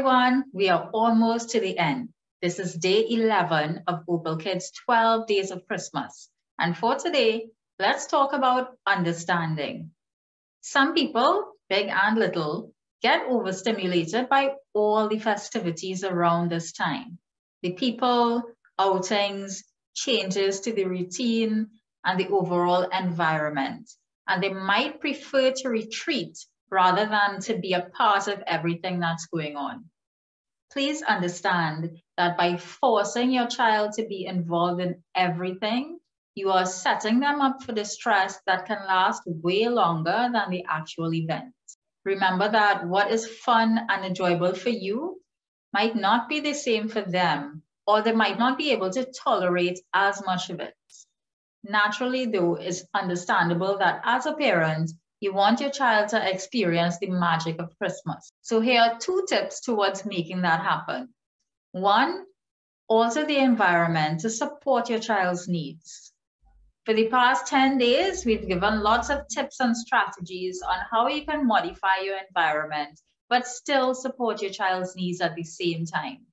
everyone. We are almost to the end. This is day 11 of Opal Kids 12 Days of Christmas. And for today, let's talk about understanding. Some people, big and little, get overstimulated by all the festivities around this time. The people, outings, changes to the routine, and the overall environment. And they might prefer to retreat rather than to be a part of everything that's going on. Please understand that by forcing your child to be involved in everything, you are setting them up for distress that can last way longer than the actual event. Remember that what is fun and enjoyable for you might not be the same for them, or they might not be able to tolerate as much of it. Naturally, though, it's understandable that as a parent, you want your child to experience the magic of Christmas. So here are two tips towards making that happen. One, alter the environment to support your child's needs. For the past 10 days, we've given lots of tips and strategies on how you can modify your environment, but still support your child's needs at the same time.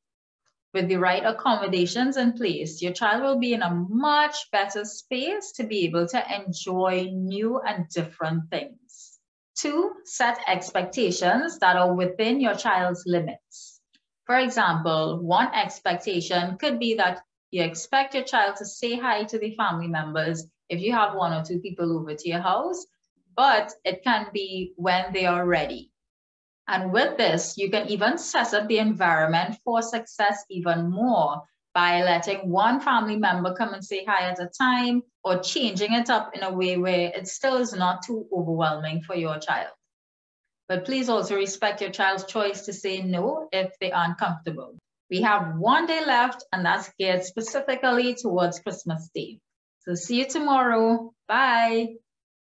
With the right accommodations in place, your child will be in a much better space to be able to enjoy new and different things. Two, set expectations that are within your child's limits. For example, one expectation could be that you expect your child to say hi to the family members if you have one or two people over to your house, but it can be when they are ready. And with this, you can even set up the environment for success even more by letting one family member come and say hi at a time or changing it up in a way where it still is not too overwhelming for your child. But please also respect your child's choice to say no if they aren't comfortable. We have one day left, and that's geared specifically towards Christmas Day. So see you tomorrow. Bye.